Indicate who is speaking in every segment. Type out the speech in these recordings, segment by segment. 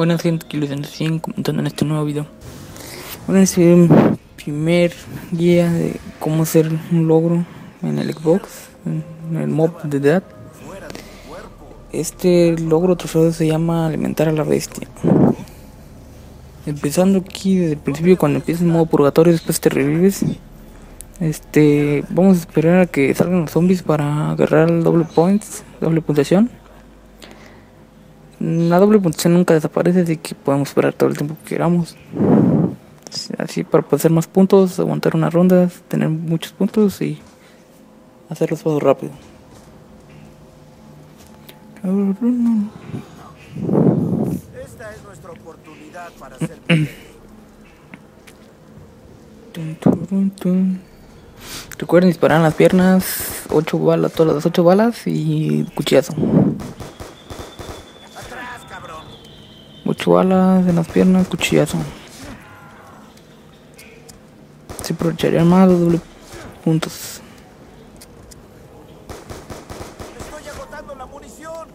Speaker 1: Buenas gente, aquí Luis 100 comentando en este nuevo video. Bueno, es el primer guía de cómo hacer un logro en el Xbox, en el mob de Dead. Este logro trofeo se llama alimentar a la bestia. Empezando aquí desde el principio cuando empiezas en modo purgatorio después te revives. Este, vamos a esperar a que salgan los zombies para agarrar el doble points, doble puntuación. La doble puntuación nunca desaparece, así que podemos esperar todo el tiempo que queramos. Así para hacer más puntos, aguantar unas rondas, tener muchos puntos y hacer los pasos rápido.
Speaker 2: Esta es nuestra oportunidad para ser.
Speaker 1: Recuerden disparar en las piernas, 8 balas, todas las 8 balas y cuchillazo.
Speaker 2: atrás, cabrón.
Speaker 1: 8 balas en las piernas, cuchillazo. Se aprovecharían más los doble puntos.
Speaker 2: Estoy agotando la munición.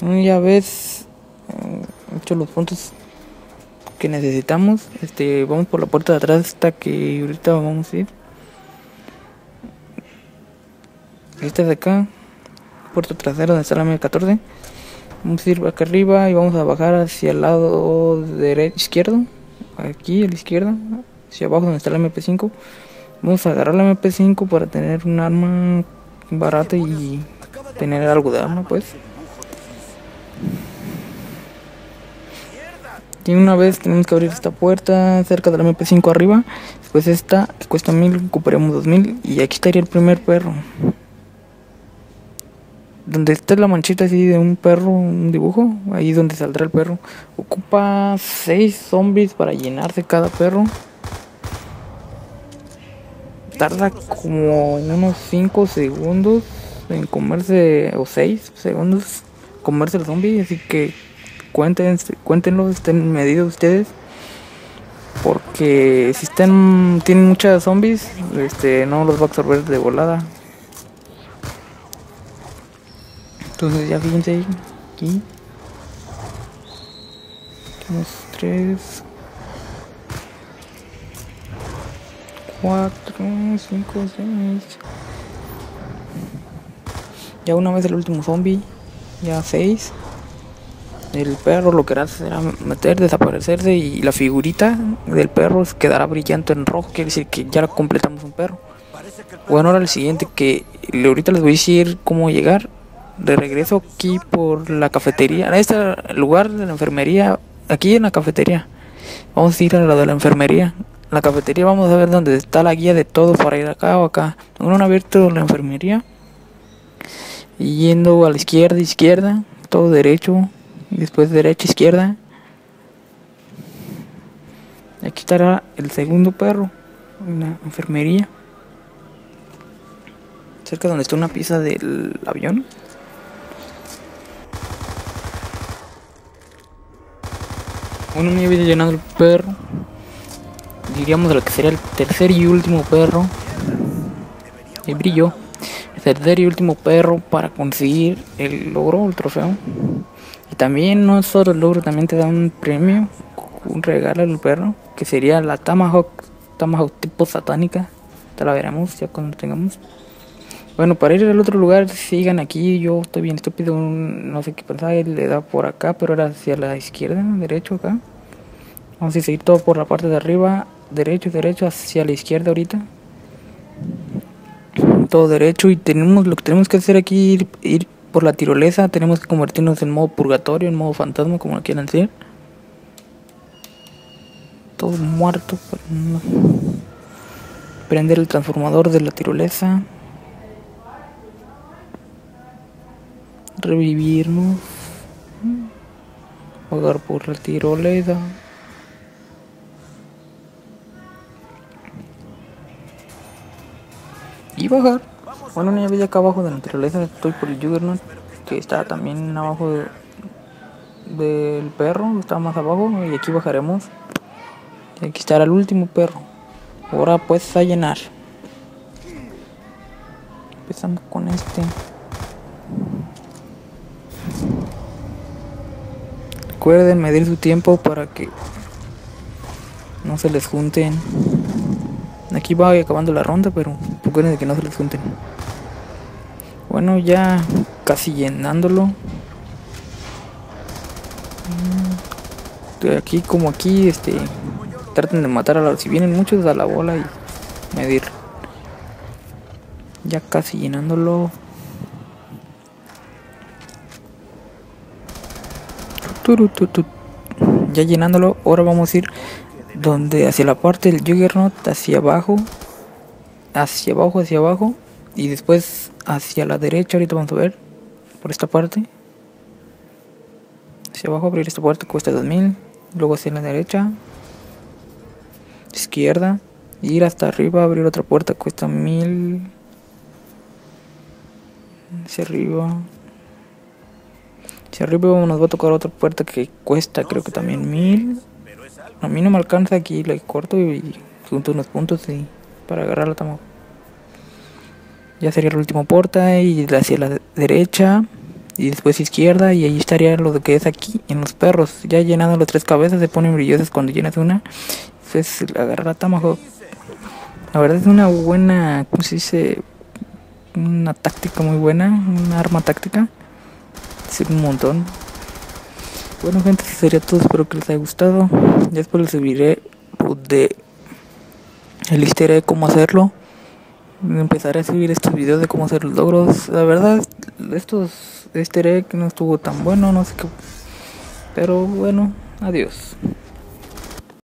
Speaker 1: Mm, Ya ves, eh, hecho los puntos que necesitamos. Este, vamos por la puerta de atrás hasta que ahorita vamos a ir. Esta de acá, puerta trasera donde está la M14. Vamos a ir acá arriba y vamos a bajar hacia el lado derecho, izquierdo. Aquí a la izquierda, hacia abajo donde está la MP5. Vamos a agarrar la MP5 para tener un arma barata y tener algo de arma, pues. Y una vez tenemos que abrir esta puerta cerca de la MP5 arriba. Después esta que cuesta 1000, ocuparemos 2000. Y aquí estaría el primer perro. Donde está la manchita así de un perro, un dibujo. Ahí donde saldrá el perro. Ocupa 6 zombies para llenarse cada perro. Tarda como unos 5 segundos en comerse, o 6 segundos, comerse el zombie. Así que cuéntenlo, estén medidos ustedes. Porque si están, tienen muchas zombies, este, no los va a absorber de volada. Entonces ya fíjense aquí. Tenemos tres. Cuatro, cinco, seis. Ya una vez el último zombie. Ya seis. El perro lo que hará será meter, desaparecerse y la figurita del perro quedará brillante en rojo. Quiere decir que ya completamos un perro. Bueno, ahora el siguiente que ahorita les voy a decir cómo llegar. De regreso aquí por la cafetería. En este lugar de la enfermería. Aquí en la cafetería. Vamos a ir a la de la enfermería. La cafetería vamos a ver dónde está la guía de todo para ir acá o acá. Uno han abierto la enfermería. Yendo a la izquierda, izquierda. Todo derecho. Después derecha, izquierda. Aquí estará el segundo perro. En la enfermería cerca donde está una pieza del avión. Bueno, me había llenado el perro. Diríamos de lo que sería el tercer y último perro. Y brilló. El tercer y último perro para conseguir el logro, el trofeo. Y también no solo el logro, también te da un premio, un regalo al perro, que sería la Tamahawk, Tamahawk tipo satánica. Te la veremos ya cuando tengamos. Bueno, para ir al otro lugar, sigan aquí. Yo estoy bien estúpido, no sé qué pensar. Él le da por acá, pero era hacia la izquierda, derecho acá. Vamos a seguir todo por la parte de arriba, derecho, derecho, hacia la izquierda ahorita. Todo derecho y tenemos lo que tenemos que hacer aquí, ir, ir por la tirolesa. Tenemos que convertirnos en modo purgatorio, en modo fantasma, como lo quieran decir. Todo muerto. pero no. Prender el transformador de la tirolesa. Revivirnos, pagar por la tirolesa. Y bajar. Bueno, ya vi acá abajo de la tirolesa, estoy por el Juggernaut, que está también abajo de- del perro, está más abajo, y aquí bajaremos. Y aquí estará el último perro. Ahora pues a llenar. Empezando con este. Recuerden medir su tiempo para que no se les junten. Aquí va acabando la ronda, pero recuerden que no se les junten. Bueno, ya casi llenándolo. Mm, de aquí como aquí, este, traten de matar a los, si vienen muchos a la bola y medir. Ya casi llenándolo. Ya llenándolo, ahora vamos a ir donde hacia la parte del Juggernaut, hacia abajo, hacia abajo, hacia abajo, y después hacia la derecha, ahorita vamos a ver, por esta parte. Hacia abajo, abrir esta puerta cuesta 2000, luego hacia la derecha, izquierda, ir hasta arriba, abrir otra puerta cuesta 1000, hacia arriba. Si arriba nos va a tocar otra puerta que cuesta creo que también mil. A mí no me alcanza aquí, le corto y junto unos puntos y para agarrar la tamo. Ya sería el último puerta y hacia la derecha y después izquierda y ahí estaría lo que es aquí en los perros. Ya llenando las tres cabezas se ponen brillosas cuando llenas una. Entonces agarrar la tamajo. La verdad es una buena, ¿cómo se dice? Una táctica muy buena, una arma táctica un montón. Bueno gente, eso sería todo, espero que les haya gustado. Después les subiré de el easter egg, cómo hacerlo. Empezaré a subir estos videos de cómo hacer los logros. La verdad, estos easter egg no estuvo tan bueno, no sé qué. Pero bueno, adiós.